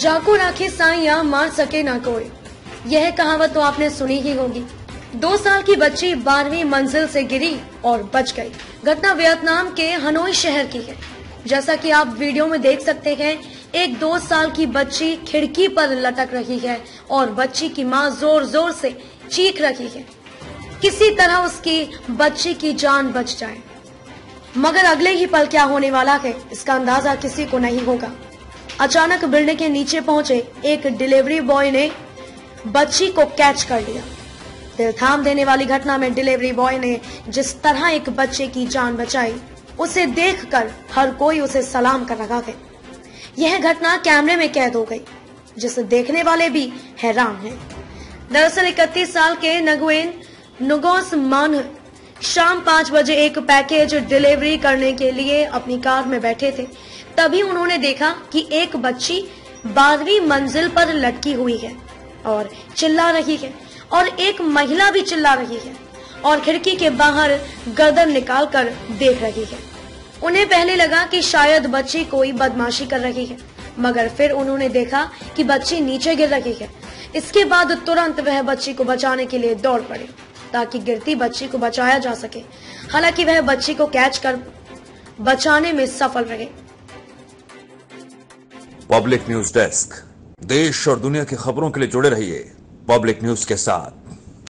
जाको राखे साइया मार सके ना कोई। यह कहावत तो आपने सुनी ही होगी। दो साल की बच्ची बारहवीं मंजिल से गिरी और बच गई। घटना वियतनाम के हनोई शहर की है। जैसा कि आप वीडियो में देख सकते हैं, एक दो साल की बच्ची खिड़की पर लटक रही है और बच्ची की माँ ज़ोर ज़ोर से चीख रही है। किसी तरह उसकी बच्ची की जान बच जाए। मगर अगले ही पल क्या होने वाला है, इसका अंदाज़ा किसी को नहीं होगा। अचानक बिल्डिंग के नीचे पहुँचे एक डिलीवरी बॉय ने बच्ची को कैच कर लिया दिल थाम देने वाली घटना में डिलीवरी बॉय ने जिस तरह एक बच्चे की जान बचाई, उसे देखकर हर कोई उसे सलाम कर रहा है यह घटना कैमरे में कैद हो गई, जिसे देखने वाले भी हैरान हैं। दरअसल इकतीस साल के नगुएन नुगोस मान शाम पाँच बजे एक पैकेज डिलीवरी करने के लिए अपनी कार में बैठे थे। तभी उन्होंने देखा कि एक बच्ची बारहवीं मंजिल पर लटकी हुई है और चिल्ला रही है और एक महिला भी चिल्ला रही है और खिड़की के बाहर गर्दन निकाल कर देख रही है। उन्हें पहले लगा कि शायद बच्ची कोई बदमाशी कर रही है, मगर फिर उन्होंने देखा कि बच्ची नीचे गिर रही है। इसके बाद तुरंत वह बच्ची को बचाने के लिए दौड़ पड़े। ताकि गिरती बच्ची को बचाया जा सके। हालाँकि वह बच्ची को कैच कर बचाने में सफल रहे। Public news desk. देश और दुनिया की खबरों के लिए जुड़े रहिए पब्लिक न्यूज़ के साथ।